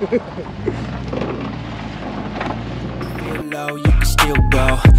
Feel low, you can still go.